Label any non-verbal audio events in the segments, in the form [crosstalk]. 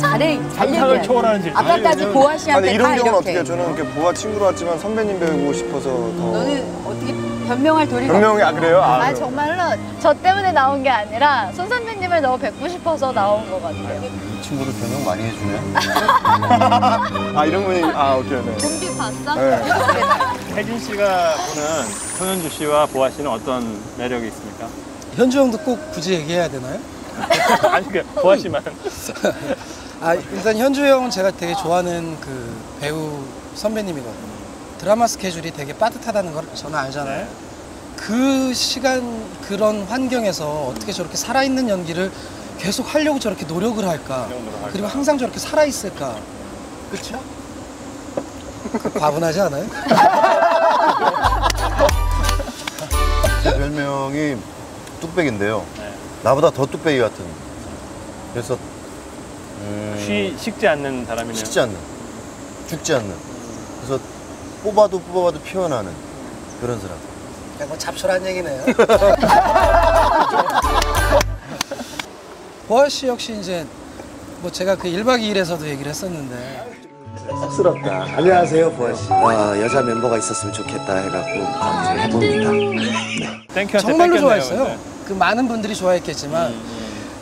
잘해, 잘 얘기해. 초월하는 질문. 아까까지 보아 씨한테 아니 다 이런 경우는 이렇게. 어떻게 해요? 저는 이렇게 보아 친구로 왔지만 선배님 배우고 싶어서 더 너는 어떻게 변명할 도리가 변명이 아 그래요? 아, 아 정말로 저 때문에 나온 게 아니라 손 선배님을 너무 뵙고 싶어서 나온 것 같아요. 이 친구도 변형 많이 해주네. [laughs] 아 이런 분이 아 오케이 네. 좀비 봤어? 네. [laughs] 혜진 씨가 보는 손현주 씨와 보아 씨는 어떤 매력이 있습니까? 현주 형도 꼭 굳이 얘기해야 되나요? [laughs] 아니 그 보아 씨만. 아 일단 현주 형은 제가 되게 좋아하는 그 배우 선배님이거든요. 드라마 스케줄이 되게 빠듯하다는 걸 저는 알잖아요. 그 시간 그런 환경에서 어떻게 저렇게 살아있는 연기를 계속 하려고 저렇게 노력을 할까? 그리고 항상 저렇게 살아있을까? 그렇죠? 과분하지 않아요? [laughs] 제 별명이 뚝배기인데요. 네. 나보다 더 뚝배기 같은. 그래서 음, 쉬 식지 않는 사람이네요. 식지 않는, 죽지 않는. 그래서 뽑아도 뽑아도 피어나는 그런 사람. 그냥 뭐 잡초란 얘기네요. [laughs] 보아 씨 역시 이제 뭐 제가 그 1박 2일에서도 얘기를 했었는데 쑥스럽다. 안녕하세요, 보아 씨. 어, 여자 멤버가 있었으면 좋겠다 해갖고 이제 해봅니다. 땡큐한테 정말로 좋아했어요. 근데. 그 많은 분들이 좋아했겠지만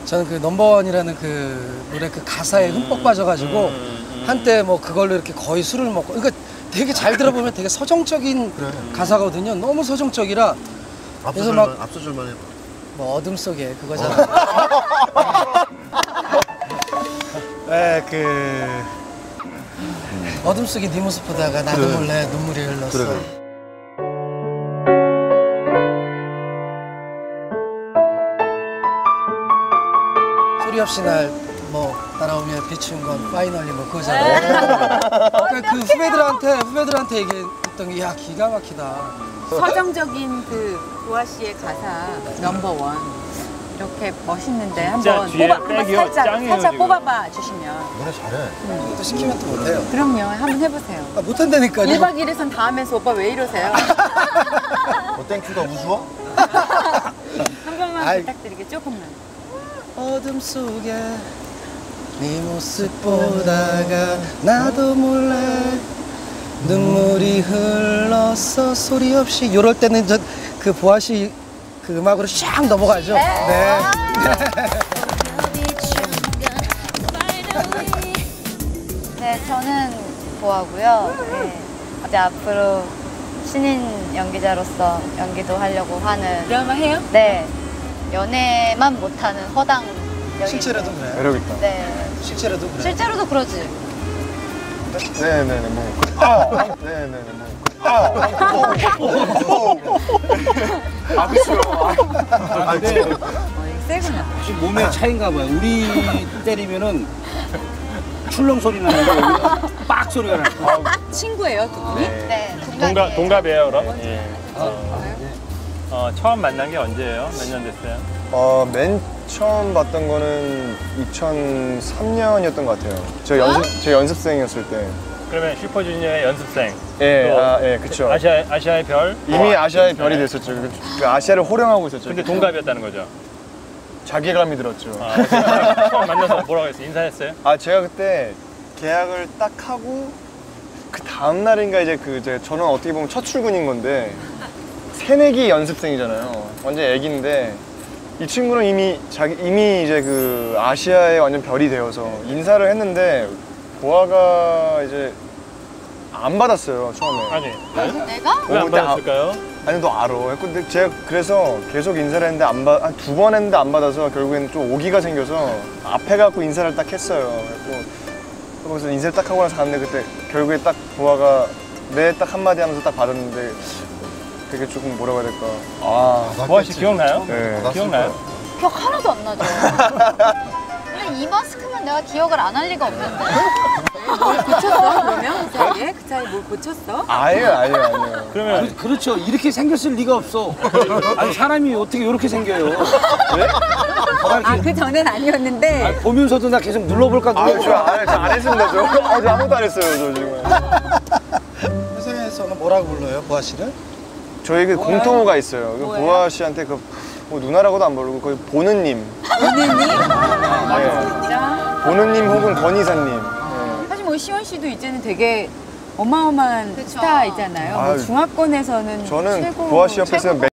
저는 그 넘버원이라는 그 노래 그 가사에 흠뻑 빠져가지고 한때 뭐 그걸로 이렇게 거의 술을 먹고 그러니까 되게 잘 들어보면 되게 서정적인 가사거든요. 너무 서정적이라 그래서 막- 앞서줄만, 앞서줄만 해봐. 뭐 어둠 속에 그거잖아. [laughs] 네, 그 어둠 속에 네 모습 보다가 나도 그래. 몰래 눈물이 흘렀어. 그래, 소리 없이 날 뭐 따라오면 비춘 건 파이널리 뭐 그거잖아요. 그러니까 그 후배들한테 후배들한테 얘기했던 게 야 기가 막히다. 서정적인 그 보아 씨의 가사 넘버 원 이렇게 멋있는데 진짜 한번 뒤에 뽑아 한번 백이요. 살짝 짱이에요, 살짝 지금. 뽑아봐 주시면 노래 잘해. 또 시키면 또 못해요. 그럼요 한번 해보세요. 아, 못한다니까요. 1박 2일에선 다 하면서 오빠 왜 이러세요? 어, 땡큐가 우스워? [laughs] 한 번만 아이. 부탁드리게 조금만. 어둠 속에 네 모습 보다가 나도 몰래 눈물이 흘렀어 소리 없이 이럴 때는 저 그 보아 씨그 음악으로 샥 넘어가죠. 네. 네, 저는 보아고요. 네. 이제 앞으로 신인 연기자로서 연기도 하려고 하는 드라마 해요? 네 연애만 못하는 허당 여인. 실제로도 그래요. 매력 있다. 네 실제로도 그래요. 실제로도 그러지. 네네네 뭐. 아, 네네네 뭐. 아, 아 그쵸. 아, 아, 네. 세구나. 몸의 차이인가 봐요. 우리 때리면은 출렁 소리 나는데 빡 소리가 나요. 친구예요 두 분이? 네 동갑 동갑이에요. 그럼? 예. 어, 처음 만난 게 언제예요? 몇 년 됐어요? 어, 맨 처음 봤던 거는 2003년이었던 것 같아요. 저 연습, 제 연습생이었을 때. 그러면 슈퍼주니어의 연습생. 예, 또 아, 예, 그쵸. 아시아 아시아의 별. 이미 아시아의 네. 별이 됐었죠. 그, 그 아시아를 호령하고 있었죠. 근데 동갑이었다는 거죠. 자괴감이 들었죠. 아, 처음 만나서 뭐라고 했어요? 인사했어요? 아 제가 그때 계약을 딱 하고 그 다음 날인가 이제 그 이제 저는 어떻게 보면 첫 출근인 건데 새내기 연습생이잖아요. 완전 애기인데 이 친구는 이미 자기 이미 이제 그 아시아의 완전 별이 되어서 인사를 했는데 보아가 이제 안 받았어요 처음에. 아니 내가? 왜안 그때 아- 받았을까요? 아 니 너 알아. 근데 제가 그래서 계속 인사를 했는데 안 받, 한두 번 했는데 안 받아서 결국엔 좀 오기가 생겨서 앞에 갖고 인사를 딱 했어요. 그래서 거기서 인사를 딱 하고 나서 갔는데 그때 결국에 딱 보아가 네 딱 한마디 하면서 딱 받았는데 되게 조금 뭐라고 해야 될까. 아, 보아 씨 기억나요? 네. 기억나요? 기억 하나도 안 나죠. 근데 이 마스크면 내가 기억을 안 할 리가 없는데. 뭘 고쳤어 그러면 그 사이에 그 사이에 뭘 고쳤어? 아니에요, 아니에요, 아니에요. 그러면 그, 렇죠 이렇게 생겼을 리가 없어. 아니 사람이 어떻게 이렇게 생겨요? 아그 전엔 아니었는데 아니, 보면서도 나 계속 눌러볼까 아, 눌러볼까. 저안 저안 했습니다, 저. 아, 저 아무것도 안 했어요, 저 지금. 회사에서는 뭐라고 불러요, 보아 씨를? 저희 그 공통어가 있어요. 그 뭐예요? 보아 씨한테 그 뭐 누나라고도 안 부르고 거의 보는님. 본인이 네. 진짜 보느님 혹은 권 이사님. 사실 뭐 시원 씨도 이제는 되게 어마어마한 그쵸. 스타이잖아요. 뭐 중화권에서는 저는 최고 보아 씨 옆에 있으면